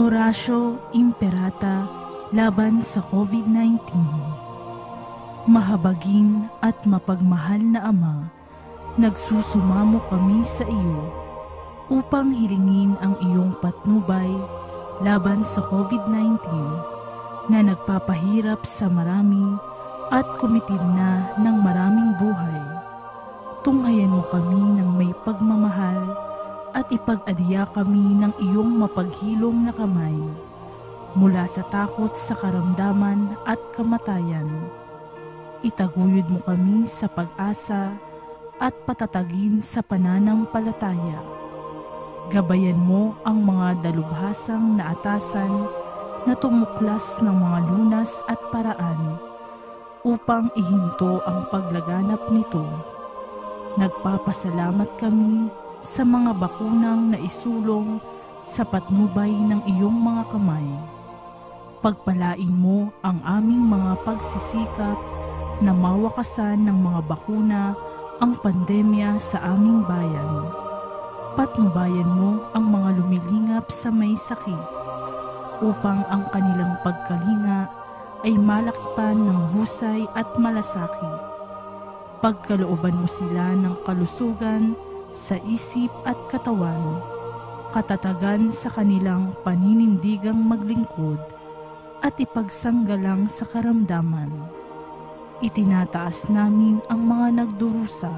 Orasyo Imperata laban sa COVID-19 Mahabagin at mapagmahal na Ama, nagsusumamo kami sa iyo upang hilingin ang iyong patnubay laban sa COVID-19 na nagpapahirap sa marami at kumitid na ng maraming buhay. Tunghayan mo kami ng may pagmamahal at ipag-adya kami ng iyong mapaghilom na kamay mula sa takot sa karamdaman at kamatayan. Itaguyod mo kami sa pag-asa at patatagin sa pananampalataya. Gabayan mo ang mga dalubhasang naatasan na tumuklas ng mga lunas at paraan upang ihinto ang paglaganap nito. Nagpapasalamat kami sa mga bakunang naisulong sa patnubay ng iyong mga kamay. Pagpalain mo ang aming mga pagsisikap na mawakasan ng mga bakuna ang pandemya sa aming bayan. Patnubayan mo ang mga lumilingap sa may sakit upang ang kanilang pagkalinga ay malakipan ng husay at malasakit. Pagkalooban mo sila ng kalusugan sa isip at katawan, katatagan sa kanilang paninindigang maglingkod at ipagsanggalang sa karamdaman. Itinataas namin ang mga nagdurusa,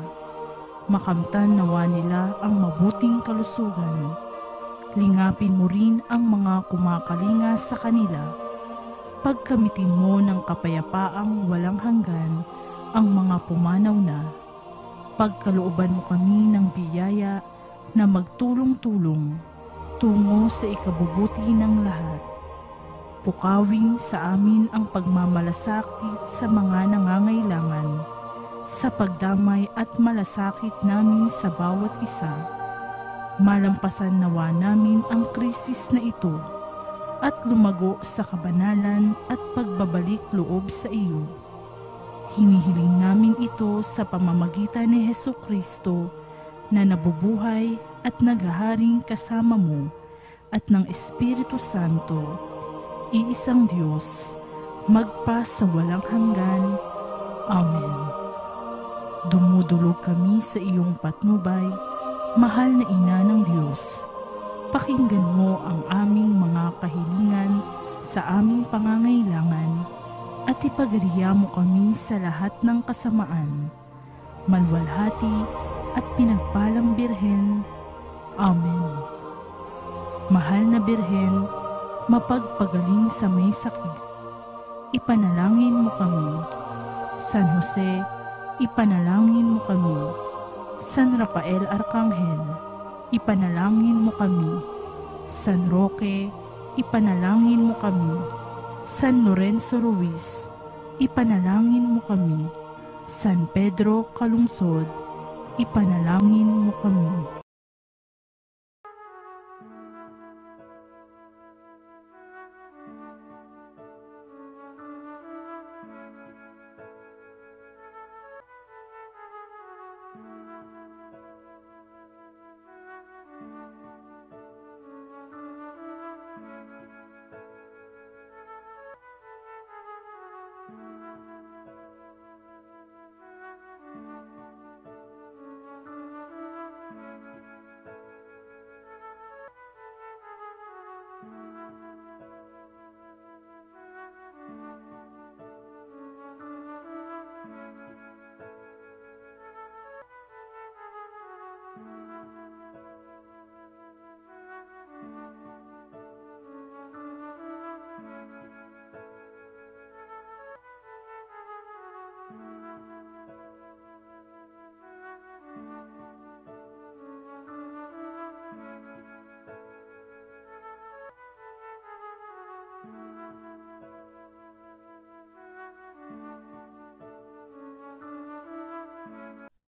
makamtan nawa nila ang mabuting kalusugan. Lingapin mo rin ang mga kumakalinga sa kanila. Pagkamitin mo ng kapayapaang walang hanggan ang mga pumanaw na. Pagkalooban mo kami ng biyaya na magtulong-tulong tungo sa ikabubuti ng lahat pukawin sa amin ang pagmamalasakit sa mga nangangailangan, sa pagdamay at malasakit namin sa bawat isa. Malampasan nawa namin ang krisis na ito at lumago sa kabanalan at pagbabalik loob sa iyo. Hinihiling namin ito sa pamamagitan ni Heso Kristo na nabubuhay at naghaharing kasama mo at ng Espiritu Santo iisang Diyos, magpa sa walang hanggan. Amen. Dumudulog kami sa iyong patnubay, mahal na ina ng Diyos. Pakinggan mo ang aming mga kahilingan sa aming pangangailangan at ipagariya mo kami sa lahat ng kasamaan. Malwalhati at pinagpalang birhen. Amen. Mahal na birhen, mapagpagaling sa may sakit. Ipanalangin mo kami. San Jose, ipanalangin mo kami. San Rafael Arcangel, ipanalangin mo kami. San Roque, ipanalangin mo kami. San Lorenzo Ruiz, ipanalangin mo kami. San Pedro Calungsod, ipanalangin mo kami.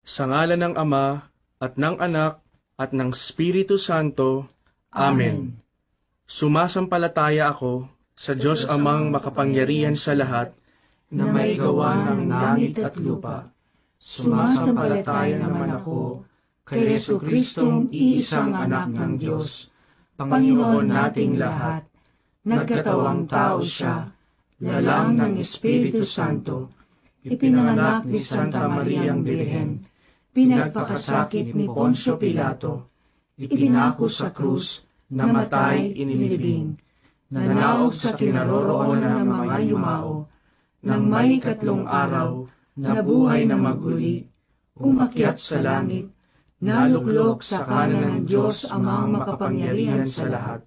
Sa ngala ng Ama, at ng Anak, at ng Espiritu Santo. Amen. Sumasampalataya ako sa Diyos amang makapangyarihan sa lahat, na may gawa ng langit at lupa. Sumasampalataya naman ako kay Yesu Kristong iisang anak ng Diyos, Panginoon nating lahat, nagkatawang tao siya, lalang ng Espiritu Santo, ipinanganak ni Santa Mariang Birhen, pinagpakasakit ni Poncio Pilato, ipinako sa krus, namatay, inilibing, nanaog sa kinaroroonan ng mga yumao, nang may katlong araw, nabuhay na maguli, umakyat sa langit, naluklok sa kanan ng Diyos amang makapangyarihan sa lahat.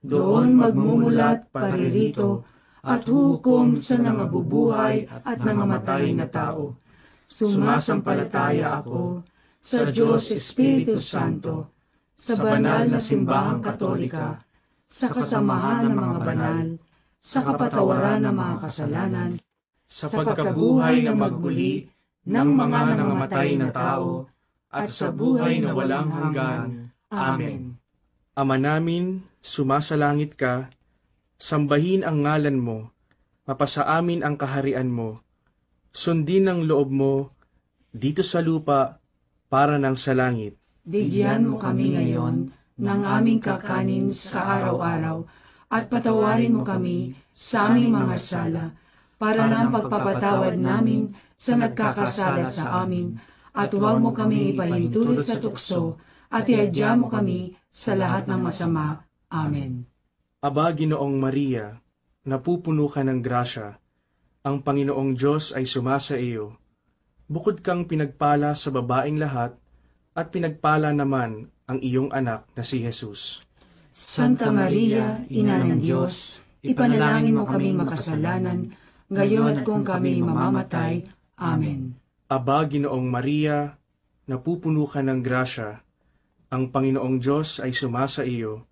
Doon magmumulat paririto at hukom sa nangabubuhay at nangamatay na tao. Sumasampalataya ako sa Diyos Espiritu Santo, sa banal na simbahang katolika, sa kasamahan ng mga banal, sa kapatawaran ng mga kasalanan, sa pagkabuhay na maguli ng mga nangamatay na tao, at sa buhay na walang hanggan. Amen. Ama namin, sumasalangit ka, sambahin ang ngalan mo, mapasa amin ang kaharian mo, sundin ang loob mo dito sa lupa para ng sa langit. Bigyan mo kami ngayon ng aming kakanin sa araw-araw at patawarin mo kami sa aming mga sala para ng pagpapatawad namin sa nagkakasala sa amin at huwag mo kaming ipahintulot sa tukso at iadya mo kami sa lahat ng masama. Amen. Aba, Ginoong Maria, napupuno ka ng grasya, ang Panginoong Diyos ay sumasa iyo. Bukod kang pinagpala sa babaing lahat, at pinagpala naman ang iyong anak na si Jesus. Santa Maria, Ina ng Diyos, ipanalangin mo kaming makasalanan, ngayon at kung kami mamamatay. Amen. Aba, Ginoong Maria, napupuno ka ng grasya, ang Panginoong Diyos ay sumasa iyo.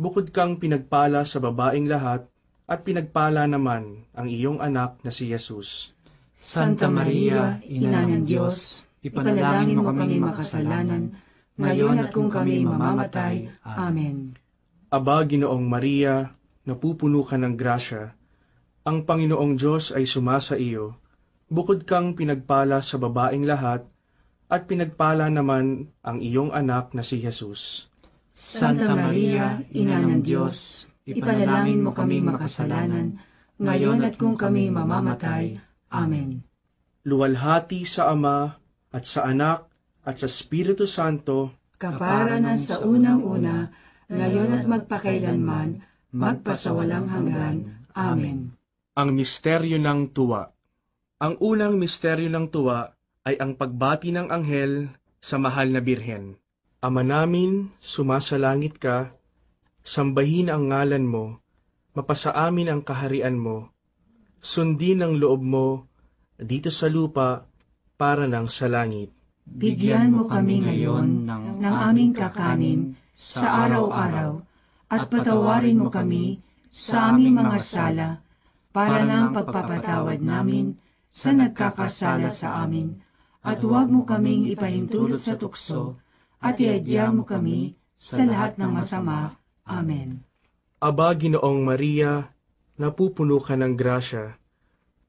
Bukod kang pinagpala sa babaing lahat, at pinagpala naman ang iyong anak na si Jesus. Santa Maria, Ina ng Diyos, ipanalangin mo kami makasalanan, ngayon at kung kami mamamatay. Amen. Aba, Ginoong Maria, napupuno ka ng grasya, ang Panginoong Diyos ay sumasa iyo. Bukod kang pinagpala sa babaing lahat, at pinagpala naman ang iyong anak na si Jesus. Santa Maria, Ina ng Diyos, ipanalangin mo kami makasalanan, ngayon at kung kami mamamatay. Amen. Luwalhati sa Ama, at sa Anak, at sa Espiritu Santo, Kapara na sa unang-una, ngayon at magpakailanman, magpasawalang hanggan. Amen. ang misteryo ng tuwa. Ang unang misteryo ng tuwa ay ang pagbati ng anghel sa mahal na birhen. Ama namin, sumasalangit ka, sambahin ang ngalan mo, mapasa amin ang kaharian mo, sundin ang loob mo dito sa lupa para ng sa langit. Bigyan mo kami ngayon ng aming kakanin sa araw-araw at patawarin mo kami sa aming mga sala para ng pagpapatawad namin sa nagkakasala sa amin at huwag mo kaming ipahintulot sa tukso at iadya mo kami sa lahat ng masama. Amen. Aba, Ginoong Maria, napupuno ka ng grasya.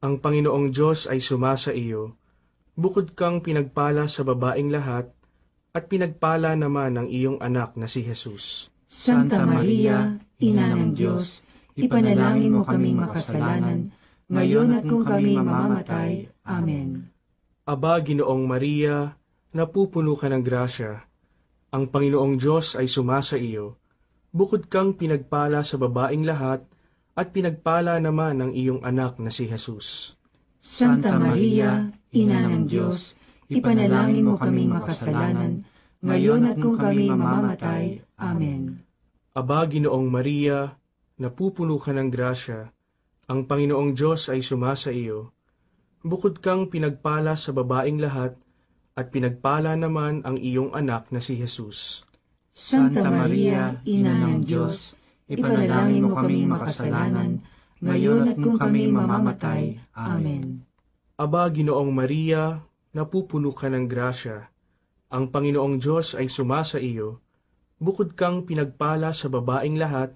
Ang Panginoong Diyos ay sumasa iyo. Bukod kang pinagpala sa babaing lahat, at pinagpala naman ang iyong anak na si Jesus. Santa Maria, Ina ng Diyos, ipanalangin mo kaming makasalanan, ngayon at kung kami mamamatay. Amen. Aba, Ginoong Maria, napupuno ka ng grasya. Ang Panginoong Diyos ay sumasa iyo. Bukod kang pinagpala sa babaing lahat, at pinagpala naman ang iyong anak na si Jesus. Santa Maria, Ina ng Diyos, ipanalangin mo kaming makasalanan, ngayon at kung kami mamamatay. Amen. Aba, Ginoong Maria, napupuno ka ng grasya. Ang Panginoong Diyos ay sumasa iyo. Bukod kang pinagpala sa babaing lahat, at pinagpala naman ang iyong anak na si Jesus. Santa Maria, Ina ng Diyos, ipanalangin mo kaming makasalanan, ngayon at kung kami mamamatay. Amen. Aba, Ginoong Maria, napupuno ka ng grasya. Ang Panginoong Diyos ay sumasa iyo. Bukod kang pinagpala sa babaing lahat,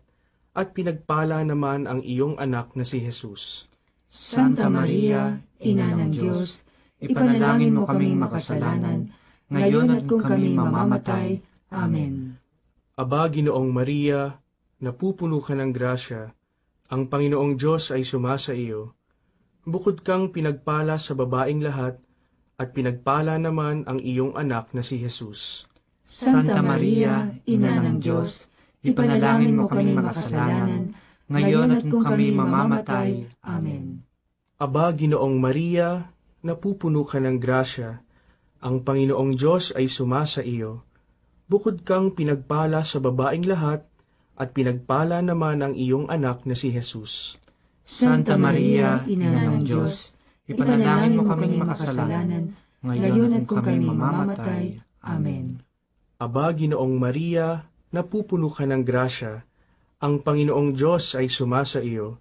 at pinagpala naman ang iyong anak na si Jesus. Santa Maria, Ina ng Diyos, ipanalangin mo kaming makasalanan, ngayon at kung kami mamamatay. Amen. Aba, Ginoong Maria, napupuno ka ng grasya. Ang Panginoong Diyos ay sumasa iyo. Bukod kang pinagpala sa babaing lahat, at pinagpala naman ang iyong anak na si Jesus. Santa Maria, Ina ng Diyos, ipanalangin mo kami makasalanan, ngayon at kung kami mamamatay. Amen. Aba, Ginoong Maria, napupuno ka ng grasya. Ang Panginoong Diyos ay sumasa iyo. Bukod kang pinagpala sa babaing lahat, at pinagpala naman ang iyong anak na si Jesus. Santa Maria, Ina ng Diyos, ipanalangin mo kami makasalanan, ngayon at kung kami mamamatay. Amen. Aba, Ginoong Maria, napupuno ka ng grasya. Ang Panginoong Diyos ay sumasa iyo.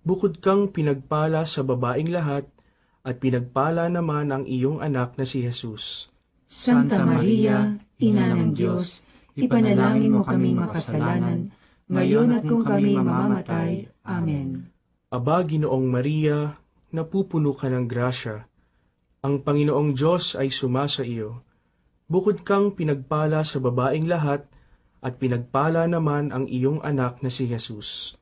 Bukod kang pinagpala sa babaing lahat, at pinagpala naman ang iyong anak na si Jesus. Santa Maria, Ina ng Diyos, ipanalangin mo kami makasalanan, ngayon at kung kami mamamatay. Amen. Aba, Ginoong Maria, napupuno ka ng grasya. Ang Panginoong Diyos ay sumasa iyo. Bukod kang pinagpala sa babaing lahat, at pinagpala naman ang iyong anak na si Jesus.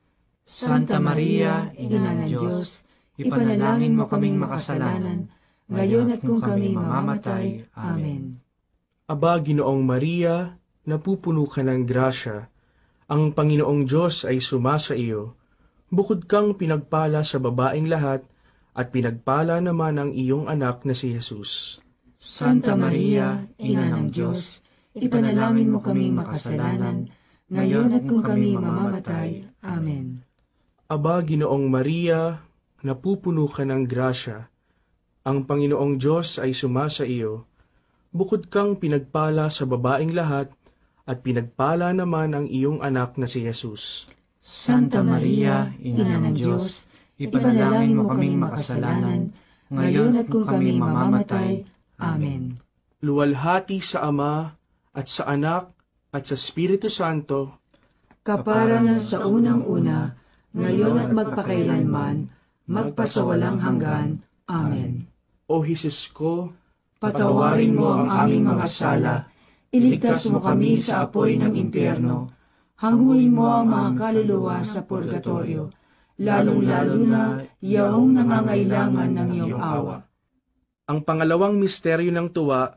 Santa Maria, Ina ng Diyos, ipanalangin mo kaming makasalanan, ngayon at kung kami mamamatay. Amen. Aba, Ginoong Maria, napupuno ka ng grasya. Ang Panginoong Diyos ay sumasa iyo. Bukod kang pinagpala sa babaing lahat, at pinagpala naman ang iyong anak na si Jesus. Santa Maria, Ina ng Diyos, ipanalangin mo kaming makasalanan, ngayon at kung kami mamamatay. Amen. Aba, Ginoong Maria, napupuno ka ng grasya. Ang Panginoong Diyos ay sumasa iyo. Bukod kang pinagpala sa babaing lahat, at pinagpala naman ang iyong anak na si Jesus. Santa Maria, Ina ng Diyos, ipanalangin mo kaming makasalanan, ngayon at kung kami mamamatay. Amen. Luwalhati sa Ama, at sa Anak, at sa Espiritu Santo, Kapara na sa unang-una, ngayon at magpakailanman, magpasawalang hanggan. Amen. O Jesus ko, Patawarin mo ang aming mga sala, iligtas mo kami sa apoy ng impyerno, hanguin mo ang mga kaluluwa sa purgatorio, lalong-lalo na yaong nangangailangan ng iyong awa. ang pangalawang misteryo ng tuwa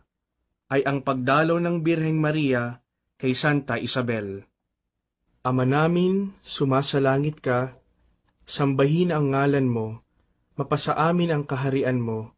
ay ang pagdalaw ng Birheng Maria kay Santa Isabel. Ama namin, sumasalangit ka, sambahin ang ngalan mo, mapasa amin ang kaharian mo,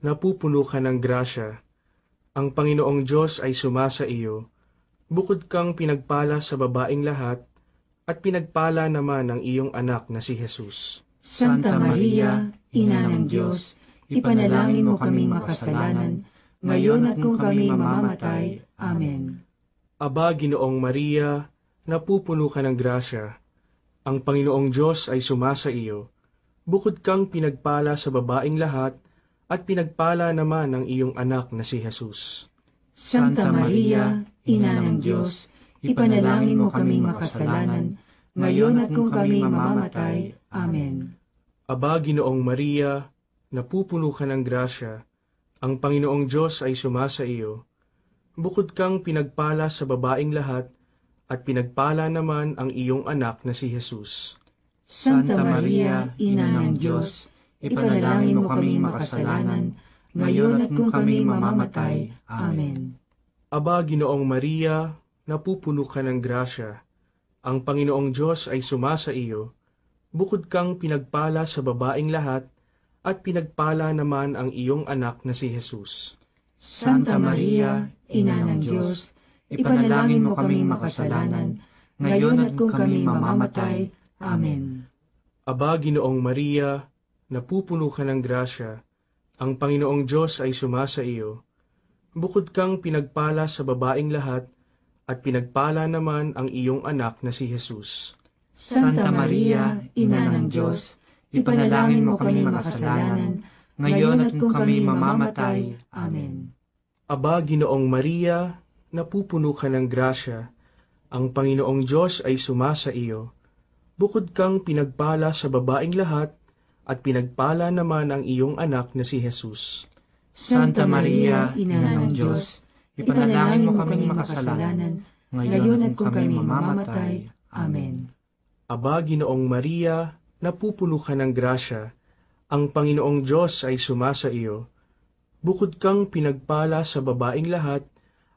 napupuno ka ng grasya. Ang Panginoong Diyos ay sumasa iyo. Bukod kang pinagpala sa babaing lahat, at pinagpala naman ang iyong anak na si Jesus. Santa Maria, Ina ng Diyos, ipanalangin mo kaming makasalanan, ngayon at kung kami mamamatay. Amen. Aba, Ginoong Maria, napupuno ka ng grasya. Ang Panginoong Diyos ay sumasa iyo. Bukod kang pinagpala sa babaing lahat, at pinagpala naman ang iyong anak na si Jesus. Santa Maria, Ina ng Diyos, ipanalangin mo kaming makasalanan, ngayon at kung kami mamamatay. Amen. Aba, Ginoong Maria, napupuno ka ng grasya. Ang Panginoong Diyos ay sumasa iyo. Bukod kang pinagpala sa babaing lahat, at pinagpala naman ang iyong anak na si Jesus. Santa Maria, Ina ng Diyos, ipanalangin mo kaming makasalanan, ngayon at kung kami mamamatay. Amen. Aba, Ginoong Maria, napupuno ka ng grasya. Ang Panginoong Diyos ay sumasa iyo. Bukod kang pinagpala sa babaing lahat, at pinagpala naman ang iyong anak na si Jesus. Santa Maria, Ina ng Diyos, ipanalangin mo kaming makasalanan, ngayon at kung kami mamamatay. Amen. Aba, Ginoong Maria, napupuno ka ng grasya. Ang Panginoong Diyos ay sumasa iyo. Bukod kang pinagpala sa babaing lahat, at pinagpala naman ang iyong anak na si Jesus. Santa Maria, Ina ng Diyos, ipanalangin mo kami makasalanan, ngayon at kung kami mamamatay. Amen. Aba, Ginoong Maria, napupuno ka ng grasya, ang Panginoong Diyos ay sumasa iyo. Bukod kang pinagpala sa babaing lahat, at pinagpala naman ang iyong anak na si Jesus. Santa Maria, Ina ng Diyos, ipanalangin mo kami makasalanan, ngayon at kung kami mamamatay. Amen. Aba, Ginoong Maria, napupuno ka ng grasya, ang Panginoong Diyos ay sumasa iyo. Bukod kang pinagpala sa babaing lahat,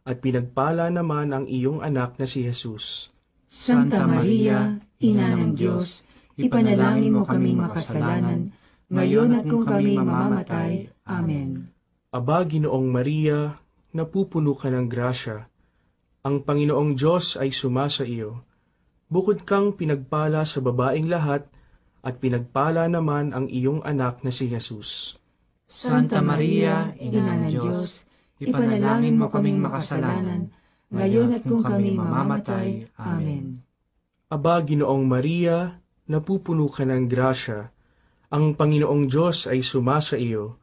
at pinagpala naman ang iyong anak na si Jesus. Santa Maria, Ina ng Diyos, ipanalangin mo kaming makasalanan, ngayon at kung kami mamamatay. Amen. Aba, Ginoong Maria, napupuno ka ng grasya, ang Panginoong Diyos ay sumasa iyo. Bukod kang pinagpala sa babaing lahat, at pinagpala naman ang iyong anak na si Jesus. Santa Maria, Ina ng Diyos, ipanalangin mo kaming makasalanan, ngayon at kung kami mamamatay. Amen. Aba, Ginoong Maria, napupuno ka ng grasya, ang Panginoong Diyos ay sumasa iyo.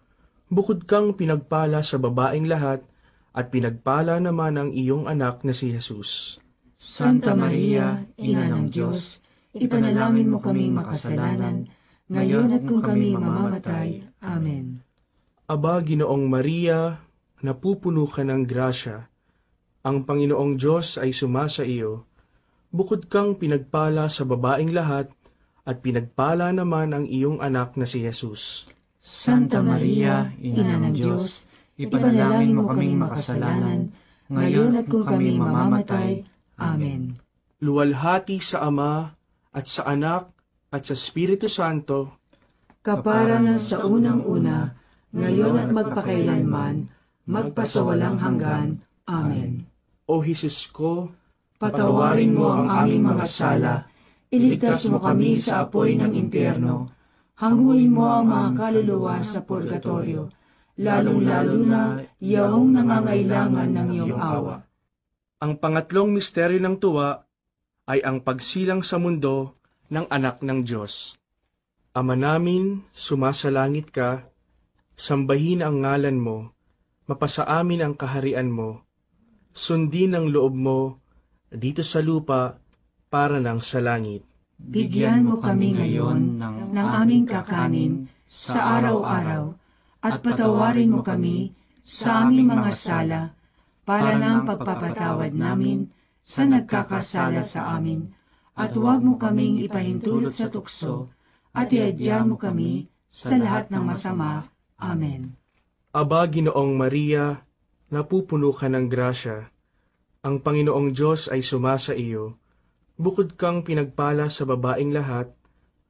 Bukod kang pinagpala sa babaing lahat, at pinagpala naman ang iyong anak na si Jesus. Santa Maria, Ina ng Diyos, ipanalangin mo kaming makasalanan, ngayon at kung kami mamamatay. Amen. Aba, Ginoong Maria, napupuno ka ng grasya, ang Panginoong Diyos ay sumasa iyo. Bukod kang pinagpala sa babaing lahat, at pinagpala naman ang iyong anak na si Jesus. Santa Maria, Ina ng Diyos, ipanalangin mo kaming makasalanan, ngayon at kung kami mamamatay. Amen. Luwalhati sa Ama, at sa Anak, at sa Espiritu Santo, Kapara na sa unang-una, ngayon at magpakailanman, magpasawalang hanggan. Amen. O Jesus ko, Patawarin mo ang aming mga sala, iligtas mo kami sa apoy ng impyerno, hanguin mo ang mga kaluluwa sa purgatorio, lalong-lalo na yaong nangangailangan ng iyong awa. ang pangatlong misteryo ng tuwa ay ang pagsilang sa mundo ng anak ng Diyos. Ama namin, sumasalangit ka, sambahin ang ngalan mo, mapasa amin ang kaharian mo, sundin ang loob mo. Dito sa lupa para ng sa langit. Bigyan mo kami ngayon ng aming kakanin sa araw-araw at patawarin mo kami sa aming mga sala para ng pagpapatawad namin sa nagkakasala sa amin at huwag mo kaming ipahintulot sa tukso at iadya mo kami sa lahat ng masama. Amen. Aba, Ginoong Maria, napupuno ka ng grasya. Ang Panginoong Diyos ay sumasa iyo. Bukod kang pinagpala sa babaing lahat,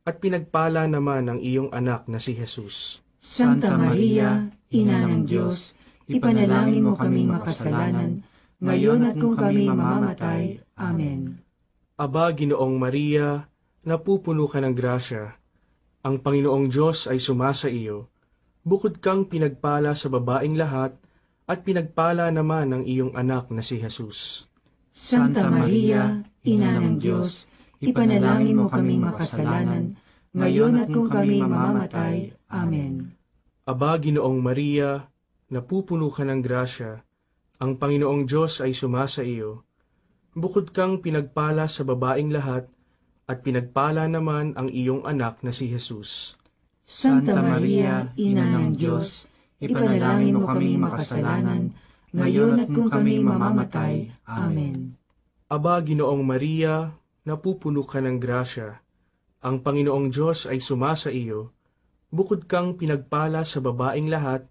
at pinagpala naman ang iyong anak na si Jesus. Santa Maria, Ina ng Diyos, ipanalangin mo kaming makasalanan, ngayon at kung kami mamamatay. Amen. Aba, Ginoong Maria, napupuno ka ng grasya. Ang Panginoong Diyos ay sumasa iyo. Bukod kang pinagpala sa babaing lahat, at pinagpala naman ang iyong anak na si Jesus. Santa Maria, Ina ng Diyos, ipanalangin mo kaming makasalanan, ngayon at kung kami mamamatay. Amen. Aba, Ginoong Maria, napupuno ka ng grasya. Ang Panginoong Diyos ay sumasa iyo. Bukod kang pinagpala sa babaing lahat, at pinagpala naman ang iyong anak na si Jesus. Santa Maria, Ina ng Diyos, ipanalangin mo kaming makasalanan, ngayon at kung kami mamamatay. Amen. Aba, Ginoong Maria, napupuno ka ng grasya. Ang Panginoong Diyos ay sumasa iyo. Bukod kang pinagpala sa babaing lahat,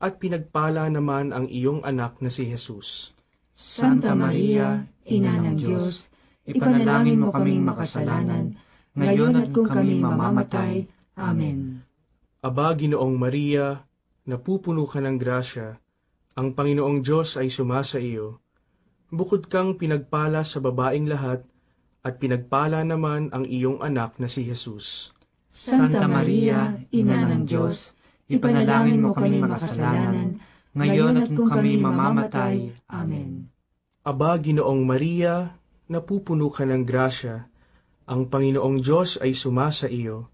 at pinagpala naman ang iyong anak na si Jesus. Santa Maria, Ina ng Diyos, ipanalangin mo kaming makasalanan, ngayon at kung kami mamamatay. Amen. Aba, Ginoong Maria, napupuno ka ng grasya. Ang Panginoong Diyos ay sumasa iyo. Bukod kang pinagpala sa babaing lahat, at pinagpala naman ang iyong anak na si Jesus. Santa Maria, Ina ng Diyos, ipanalangin mo kaming makasalanan, ngayon at kung kami mamamatay. Amen. Aba, Ginoong Maria, napupuno ka ng grasya. Ang Panginoong Diyos ay sumasa iyo.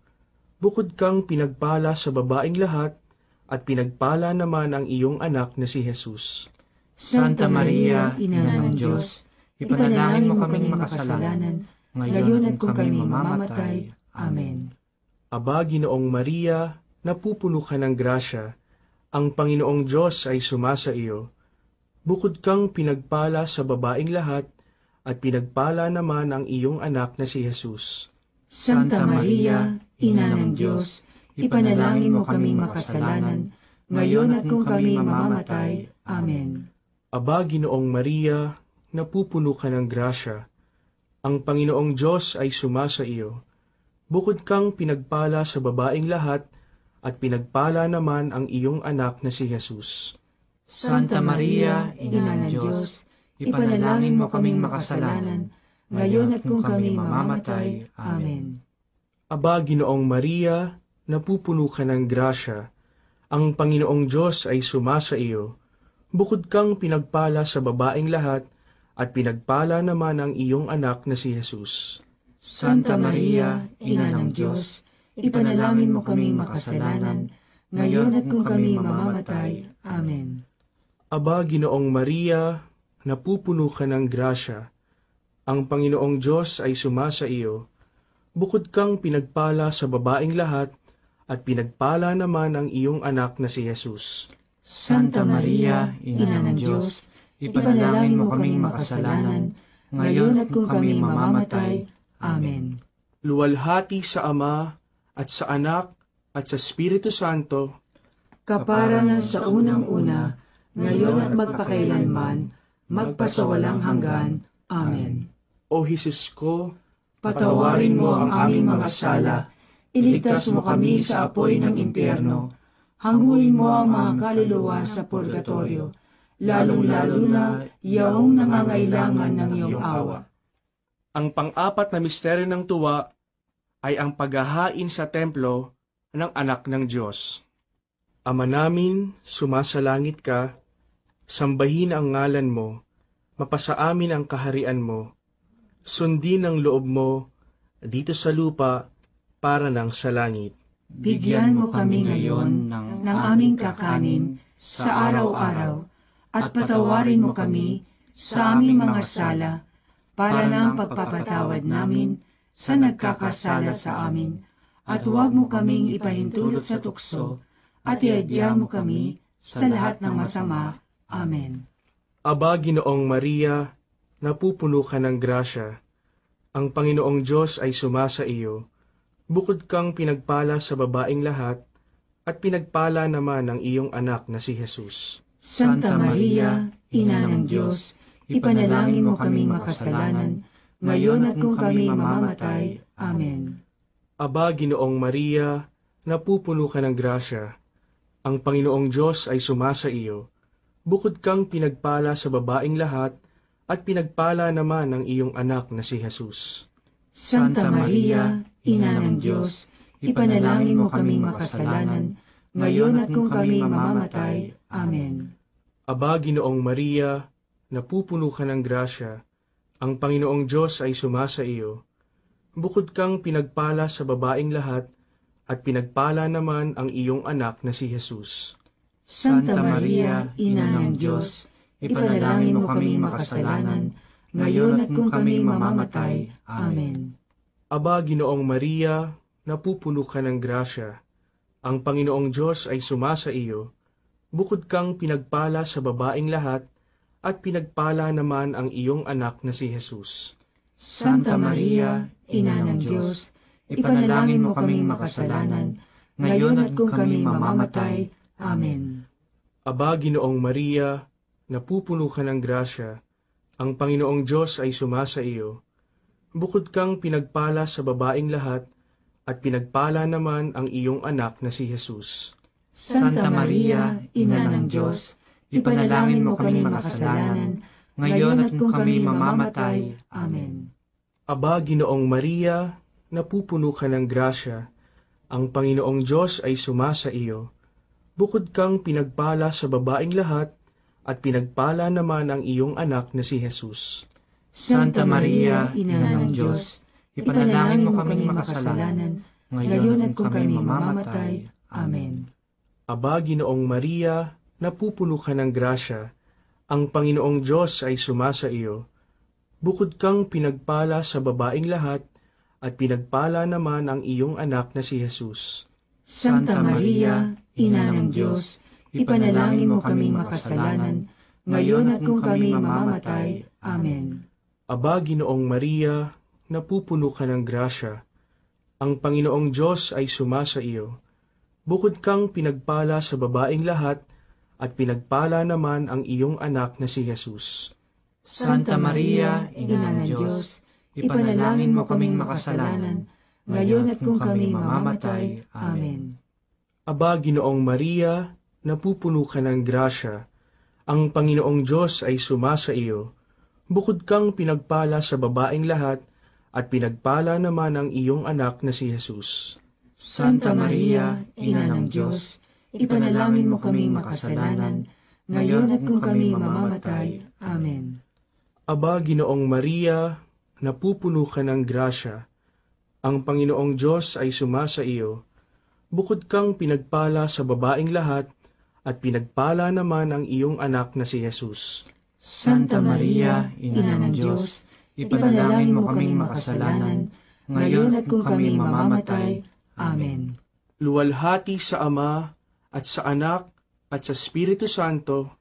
Bukod kang pinagpala sa babaing lahat, at pinagpala naman ang iyong anak na si Jesus. Santa Maria, Ina ng Diyos, ipanalangin mo kaming makasalanan, ngayon at kung kami mamamatay. Amen. Aba, Ginoong Maria, napupuno ka ng grasya, ang Panginoong Diyos ay sumasa iyo. Bukod kang pinagpala sa babaing lahat, at pinagpala naman ang iyong anak na si Jesus. Santa Maria, Ina ng Diyos, ipanalangin mo kaming makasalanan, ngayon at kung kami mamamatay. Amen. Aba, Ginoong Maria, napupuno ka ng grasya, ang Panginoong Diyos ay sumasa iyo. Bukod kang pinagpala sa babaing lahat, at pinagpala naman ang iyong anak na si Jesus. Santa Maria, Ina ng Diyos, ipanalangin mo kaming makasalanan, ngayon at kung kami mamamatay. Amen. Aba, Ginoong Maria, napupuno ka ng grasya, ang Panginoong Diyos ay sumasa iyo. Bukod kang pinagpala sa babaing lahat, at pinagpala naman ang iyong anak na si Jesus. Santa Maria, Ina ng Diyos, ipanalangin mo kaming makasalanan, ngayon at kung kami mamamatay. Amen. Aba, Ginoong Maria, napupuno ka ng grasya, ang Panginoong Diyos ay sumasa iyo. Bukod kang pinagpala sa babaing lahat, at pinagpala naman ang iyong anak na si Jesus. Santa Maria, Ina ng Diyos, ipanalangin mo kaming makasalanan, ngayon at kung kami mamamatay. Amen. Luwalhati sa Ama, at sa Anak, at sa Espiritu Santo, Kapara na sa unang-una, ngayon at magpakailanman, magpasawalang hanggan. Amen. O Jesus ko, Patawarin mo ang aming mga sala, iligtas mo kami sa apoy ng impyerno, hanguin mo ang mga kaluluwa sa purgatorio, lalong-lalo na yaong nangangailangan ng iyong awa. ang pang-apat na misteryo ng tuwa ay ang paghahain sa templo ng anak ng Diyos. Ama namin, sumasalangit ka, sambahin ang ngalan mo, mapasa amin ang kaharian mo, sundin ang loob mo dito sa lupa para ng sa langit. Bigyan mo kami ngayon ng aming kakanin sa araw-araw at patawarin mo kami sa aming mga sala para ng pagpapatawad namin sa nagkakasala sa amin at huwag mo kaming ipahintulot sa tukso at iadya mo kami sa lahat ng masama. Amen. Aba, Ginoong Maria, napupuno ka ng grasya. Ang Panginoong Diyos ay sumasa iyo. Bukod kang pinagpala sa babaing lahat, at pinagpala naman ang iyong anak na si Jesus. Santa Maria, Ina ng Diyos, ipanalangin mo kaming makasalanan, ngayon at kung kami mamamatay. Amen. Aba, Ginoong Maria, napupuno ka ng grasya. Ang Panginoong Diyos ay sumasa iyo. Bukod kang pinagpala sa babaing lahat, at pinagpala naman ang iyong anak na si Jesus. Santa Maria, Ina ng Diyos, ipanalangin mo kaming makasalanan, ngayon at kung kami mamamatay. Amen. Aba, Ginoong Maria, napupuno ka ng grasya. Ang Panginoong Diyos ay sumasa iyo. Bukod kang pinagpala sa babaing lahat, at pinagpala naman ang iyong anak na si Jesus. Santa Maria, Ina ng Diyos, ipanalangin mo kaming makasalanan, ngayon at kung kami mamamatay. Amen. Aba, Ginoong Maria, napupuno ka ng grasya. Ang Panginoong Diyos ay sumasa iyo. Bukod kang pinagpala sa babaing lahat, at pinagpala naman ang iyong anak na si Jesus. Santa Maria, Ina ng Diyos, ipanalangin mo kaming makasalanan, ngayon at kung kami mamamatay. Amen. Aba, Ginoong Maria, napupuno ka ng grasya. Ang Panginoong Diyos ay sumasa iyo. Bukod kang pinagpala sa babaing lahat, at pinagpala naman ang iyong anak na si Jesus. Santa Maria, Ina ng Diyos, ipanalangin mo kaming makasalanan, ngayon at kung kami mamamatay. Amen. Aba, Ginoong Maria, napupuno ka ng grasya. Ang Panginoong Diyos ay sumasa iyo. Bukod kang pinagpala sa babaing lahat, at pinagpala naman ang iyong anak na si Jesus. Santa Maria, Ina ng Diyos, ipanalangin mo kaming makasalanan, ngayon at kung kami mamamatay. Amen. Aba, Ginoong Maria, napupuno ka ng grasya, ang Panginoong Diyos ay sumasa iyo. Bukod kang pinagpala sa babaing lahat, at pinagpala naman ang iyong anak na si Jesus. Santa Maria, Ina ng Diyos, ipanalangin mo kaming makasalanan, ngayon at kung kami mamamatay. Amen. Aba, Ginoong Maria, napupuno ka ng grasya, ang Panginoong Diyos ay sumasa iyo. Bukod kang pinagpala sa babaing lahat, at pinagpala naman ang iyong anak na si Jesus. Santa Maria, Ina ng Diyos, ipanalangin mo kaming makasalanan, ngayon at kung kami mamamatay. Amen. Aba, Ginoong Maria, napupuno ka ng grasya, ang Panginoong Diyos ay sumasa iyo. Bukod kang pinagpala sa babaing lahat, at pinagpala naman ang iyong anak na si Jesus. Santa Maria, Ina ng Diyos, ipanalangin mo kaming makasalanan, ngayon at kung kami mamamatay. Amen. Aba, Ginoong Maria, napupuno ka ng grasya, ang Panginoong Diyos ay sumasa iyo. Bukod kang pinagpala sa babaing lahat, at pinagpala naman ang iyong anak na si Jesus. Santa Maria, Ina ng Diyos, ipanalangin mo kaming makasalanan, ngayon at kung kami mamamatay. Amen. Luwalhati sa Ama, at sa Anak, at sa Espiritu Santo,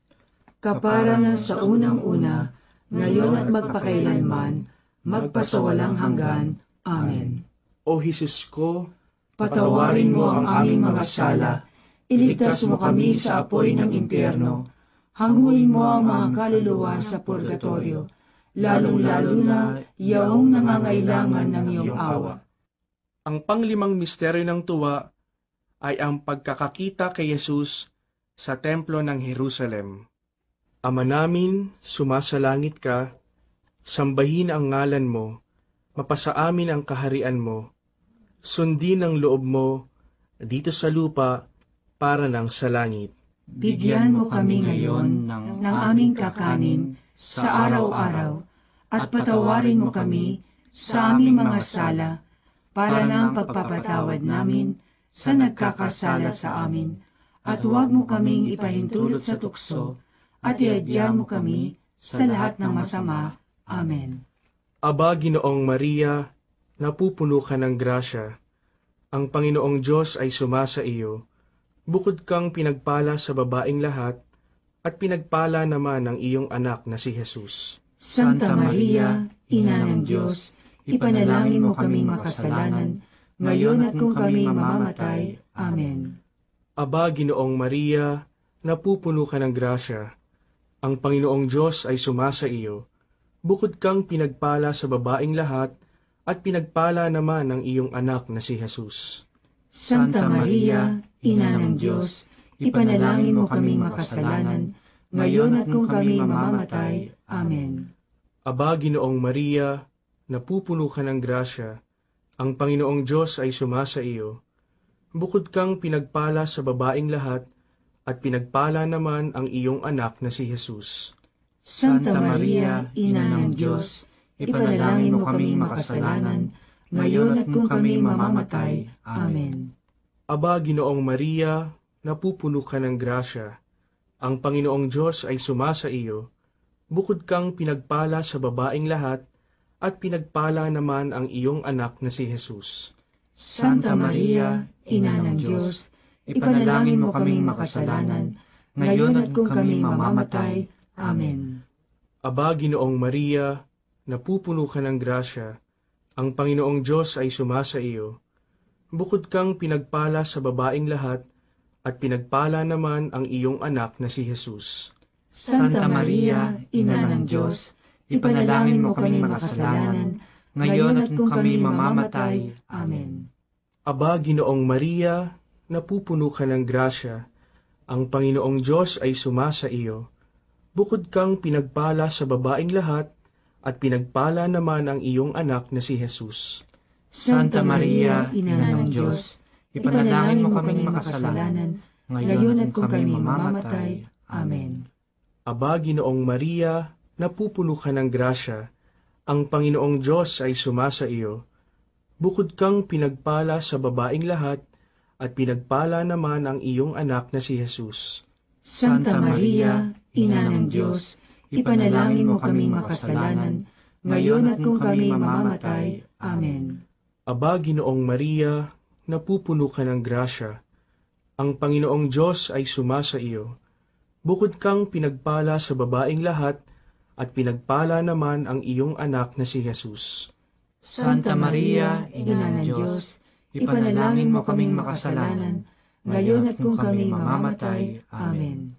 Kapara na sa unang-una, ngayon at magpakailanman, magpasawalang hanggan. Amen. O Jesus ko, Patawarin mo ang aming mga sala, iligtas mo kami sa apoy ng impyerno, hanguin mo ang mga kaluluwa sa purgatorio, lalong-lalo na yaong nangangailangan ng iyong awa. ang panglimang misteryo ng tuwa ay ang pagkakakita kay Jesus sa templo ng Jerusalem. Ama namin, sumasalangit ka, sambahin ang ngalan mo, mapasa amin ang kaharian mo, sundin ang loob mo dito sa lupa para ng sa langit. Bigyan mo kami ngayon ng aming kakanin sa araw-araw at patawarin mo kami sa aming mga sala para ng pagpapatawad namin sa nagkakasala sa amin at huwag mo kaming ipahintulot sa tukso at iadya mo kami sa lahat ng masama. Amen. Aba, Ginoong Maria, napupuno ka ng grasya. Ang Panginoong Diyos ay sumasa iyo. Bukod kang pinagpala sa babaing lahat, at pinagpala naman ang iyong anak na si Jesus. Santa Maria, Ina ng Diyos, ipanalangin mo kaming makasalanan, ngayon at kung kami mamamatay. Amen. Aba, Ginoong Maria, napupuno ka ng grasya. Ang Panginoong Diyos ay sumasa iyo. Bukod kang pinagpala sa babaing lahat, at pinagpala naman ang iyong anak na si Jesus. Santa Maria, Ina ng Diyos, ipanalangin mo kaming makasalanan, ngayon at kung kami mamamatay. Amen. Aba, Ginoong Maria, napupuno ka ng grasya. Ang Panginoong Diyos ay sumasa iyo. Bukod kang pinagpala sa babaing lahat, at pinagpala naman ang iyong anak na si Jesus. Santa Maria, Ina ng Diyos, ipanalangin mo kaming makasalanan, ngayon at kung kami mamamatay. Amen. Aba, Ginoong Maria, napupuno ka ng grasya. Ang Panginoong Diyos ay sumasa iyo. Bukod kang pinagpala sa babaing lahat, at pinagpala naman ang iyong anak na si Jesus. Santa Maria, Ina ng Diyos, ipanalangin mo kaming makasalanan, ngayon at kung kami mamamatay. Amen. Aba, Ginoong Maria, napupuno ka ng grasya. Ang Panginoong Diyos ay sumasa iyo. Bukod kang pinagpala sa babaing lahat, at pinagpala naman ang iyong anak na si Jesus. Santa Maria, Ina ng Diyos, ipanalangin mo kaming makasalanan, ngayon at kung kami mamamatay. Amen. Aba, Ginoong Maria, napupuno ka ng grasya. Ang Panginoong Diyos ay sumasa iyo. Bukod kang pinagpala sa babaing lahat, at pinagpala naman ang iyong anak na si Jesus. Santa Maria, Ina ng Diyos, ipanalangin mo kaming makasalanan, ngayon at kung kami mamamatay. Amen. Aba, Ginoong Maria, napupuno ka ng grasya. Ang Panginoong Diyos ay sumasa iyo. Bukod kang pinagpala sa babaing lahat, at pinagpala naman ang iyong anak na si Jesus. Santa Maria, Ina ng Diyos, ipanalangin mo kaming makasalanan, ngayon at kung kami mamamatay. Amen. Aba, Ginoong Maria, napupuno ka ng grasya. Ang Panginoong Diyos ay sumasa iyo. Bukod kang pinagpala sa babaing lahat, at pinagpala naman ang iyong anak na si Jesus. Santa Maria, Ina ng Diyos, ipanalangin mo kaming makasalanan, ngayon at kung kami mamamatay. Amen.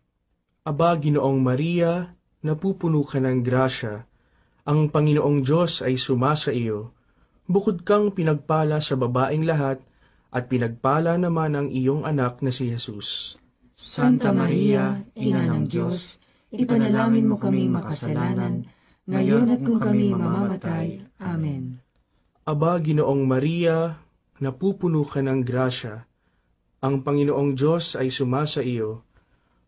Aba, Ginoong Maria, napupuno ka ng grasya. Ang Panginoong Diyos ay sumasa iyo. Bukod kang pinagpala sa babaing lahat, at pinagpala naman ang iyong anak na si Jesus. Santa Maria, Ina ng Diyos, ipanalangin mo kaming makasalanan, ngayon at kung kami mamamatay. Amen. Aba, Ginoong Maria, napupuno ka ng grasya. Ang Panginoong Diyos ay sumasa iyo.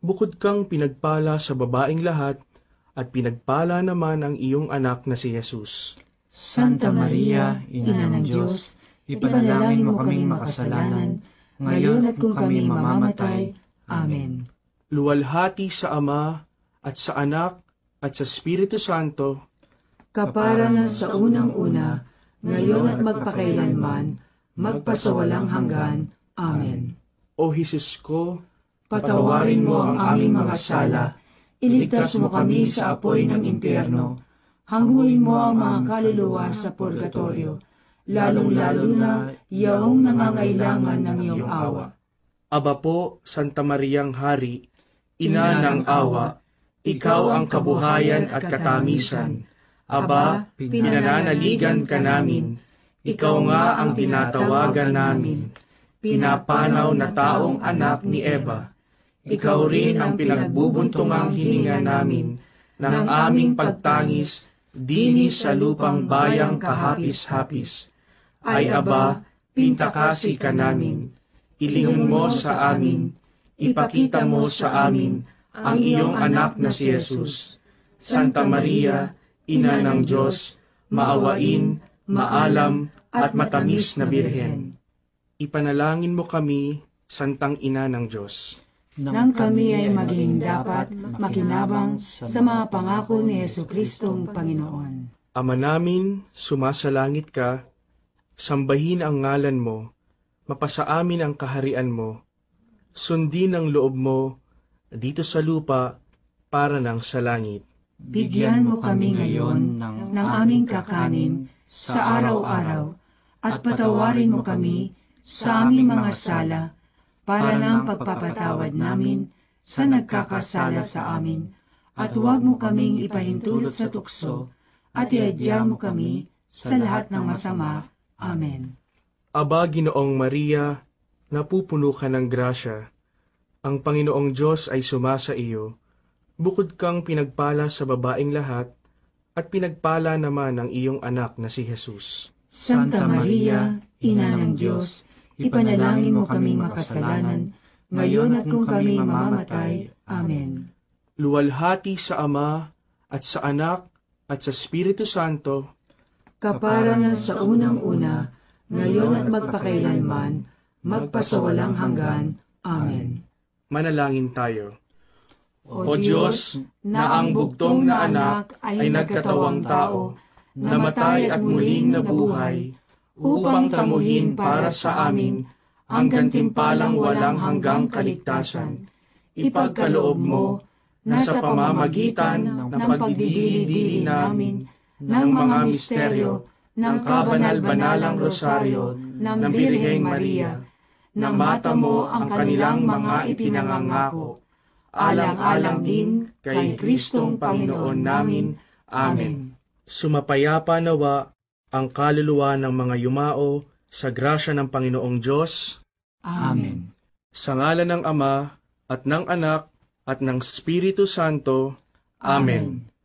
Bukod kang pinagpala sa babaing lahat, at pinagpala naman ang iyong anak na si Jesus. Santa Maria, Ina ng Diyos, ipanalangin mo kaming makasalanan, ngayon at kung kami mamamatay. Amen. Luwalhati sa Ama, at sa Anak, at sa Espiritu Santo, Kapara na sa unang-una, ngayon at magpakailanman, magpasawalang hanggan. Amen. O Jesus ko, Patawarin mo ang aming mga sala, iligtas mo kami sa apoy ng impyerno, hanguin mo ang mga kaluluwa sa purgatorio, lalong-lalo na yaong nangangailangan ng iyong awa. Aba po, Santa Mariang Hari, Ina ng awa, Ikaw ang kabuhayan at katamisan. Aba, pinananaligan ka namin. Ikaw nga ang tinatawagan namin. Pinapanaw na taong anak ni Eva. Ikaw rin ang pinagbubuntungang hininga namin ng aming pagtangis dini sa lupang bayang kahapis-hapis. Ay aba, pintakasi ka namin. Ilingon mo sa amin, ipakita mo sa amin ang iyong anak na si Jesus. Santa Maria, Ina ng Diyos, maawain, maalam, at matamis na Birhen. Ipanalangin mo kami, Santang Ina ng Diyos. Nang kami ay maging dapat makinabang sa mga pangako ni Yesu Kristong Panginoon. Ama namin, sumasalangit ka, sambahin ang ngalan mo, mapasa amin ang kaharian mo, sundin ang loob mo, dito sa lupa, para ng sa langit. Bigyan mo kami ngayon ng aming kakanin sa araw-araw at patawarin mo kami sa aming mga sala para ng pagpapatawad namin sa nagkakasala sa amin at huwag mo kaming ipahintulot sa tukso at iadya mo kami sa lahat ng masama. Amen. Aba, Ginoong Maria, napupuno ka ng grasya. Ang Panginoong Diyos ay sumasa iyo. Bukod kang pinagpala sa babaing lahat, at pinagpala naman ang iyong anak na si Jesus. Santa Maria, Ina ng Diyos, ipanalangin mo kaming makasalanan, ngayon at kung kami mamamatay. Amen. Luwalhati sa Ama, at sa Anak, at sa Espiritu Santo, Kapara na sa unang-una, ngayon at magpakailanman, magpasawalang hanggan. Amen. manalangin tayo. O Diyos, na ang bugtong na anak ay nagkatawang tao, namatay at muling nabuhay, upang tamuhin para sa amin ang gantimpalang walang hanggang kaligtasan. Ipagkaloob mo na sa pamamagitan ng pagdidili-dili namin ng mga misteryo ng kabanal-banalang rosaryo ng Birheng Maria, na mata mo ang kanilang mga ipinangangako, alang-alang din kay Kristong Panginoon namin. Amen. Sumapayapa nawa ang kaluluwa ng mga yumao sa grasya ng Panginoong Diyos, Amen. sa ngalan ng Ama, at ng Anak, at ng Espiritu Santo. Amen.